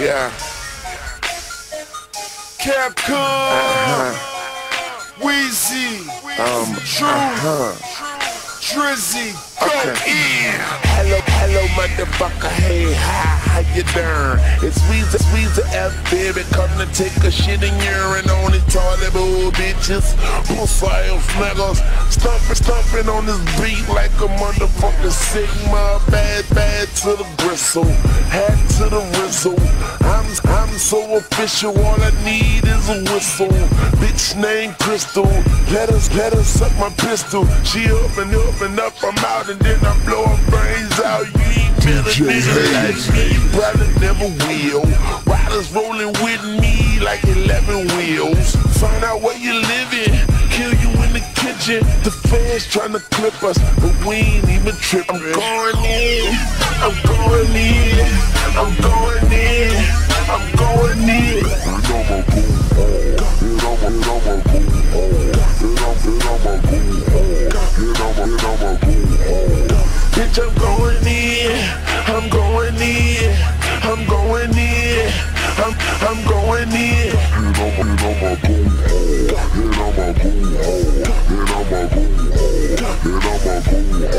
Yeah. Capcom. Uh-huh. Weezy. Um, True. uh-huh. Drizzy. Go in. Hello, hello, motherfucker. Hey, hi, how you doing? It's Weezy, Weezy F, baby. Come to take a shit and urine on these toilet bowl bitches. Bullfire niggas. Stumping, stumping on this beat like a motherfucking Sigma. Bad, bad to the gristle. Hat to the whistle. I'm, I'm so official. All I need is a whistle. Bitch named Crystal. Let us, let us suck my pistol. She up and up and up. I'm out and then I blow her brains out. You ain't met a nigga like me. You probably never will. Riders rolling with me like 11 wheels. Find out where you living. Kill you in the kitchen. The fans trying to clip us, but we ain't even tripping. I'm going in. I'm going in. I'm going going in. And I'ma, go hard. And I'ma go hard. And I'ma go hard. And I'ma go hard.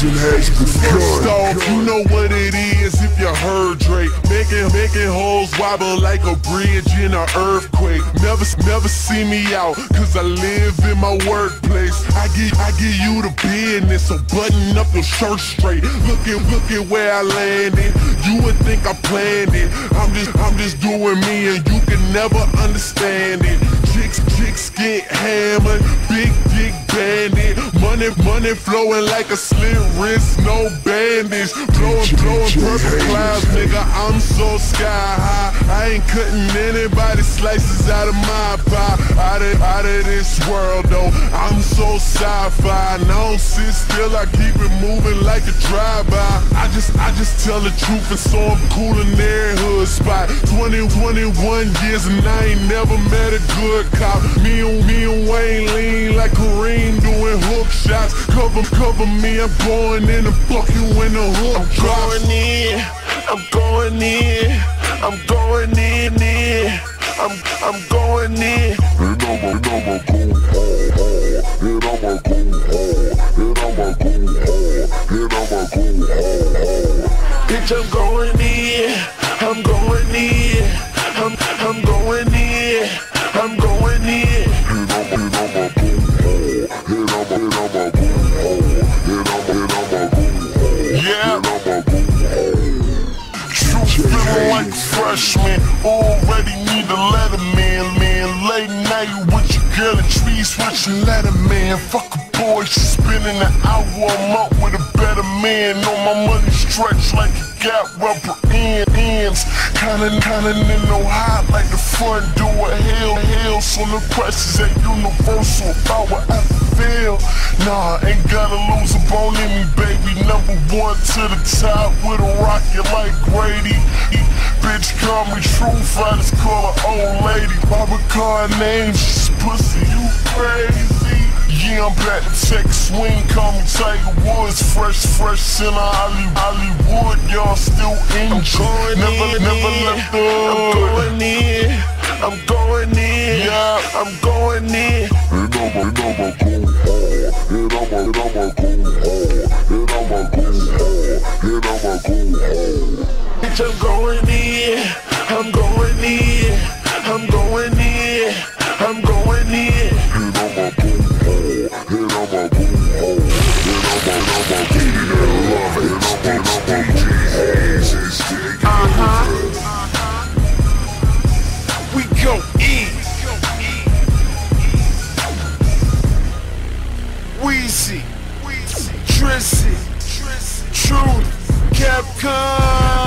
First off, you know what it is if you heard Drake Making, making hoes wobble like a bridge in an earthquake Never, never see me out, cause I live in my workplace I give, I give you the business, so button up your shirt straight Look at, look at where I landed would think I planned it. I'm just, I'm just doing me and you can never understand it. Chicks, chicks get hammered, big dick bandit. Money, money flowing like a slit wrist, no bandage. Blowing, blowing purple clouds, nigga, I'm so sky high. I ain't cutting anybody slices out of my Out of, out of this world though, I'm so sci-fi And I don't sit still, I keep it moving like a drive-by. I just, I just tell the truth and so I'm cool in every hood spot. 20, 21 years and I ain't never met a good cop. Me and, me and Wayne lean like Kareem doing hook shots. Cover, cover me, I'm going in and fuck you when the hook I'm drops going in, I'm going in, I'm going in, in. I'm, I'm going in. And I'ma, and I'ma go hard. And I'ma go hard. And I'ma go hard. And I'ma go hard, hard. Bitch, I'm going in, I'm going in, I'm, I'm going in, I'm going in. And I'ma, and I'ma go hard. And I'ma, and I'ma go hard. And I'ma, and I'ma go hard. Yeah. And I'ma go hard. True feeling like freshman. Already need a tree switching letter man. Fuck a boy, she spending an hour a month with a better man. Know my money stretched like it got rubber end ends. Kinda, kinda in no hot like the front door. Hell, hell, so the pressure's at universal. About what I feel. Nah, ain't gotta lose a bone in me, baby. Number one to the top with a rocket like Grady. Bitch, call me I just call her old lady. Baba car name, she's pussy, you crazy. Yeah, I'm back to Texas swing, call me Tiger Woods. Fresh, fresh in Holly- Hollywood, y'all still injured. never, never left the hood. I'm going in, I'm going in, yeah, I'm going in. And I'ma, and I'ma go hard. And I'ma, and I'ma go hard. And I'ma go hard. And I'ma go hard. Bitch, I'm going Weezy, Drizzy, Truth, Capcom.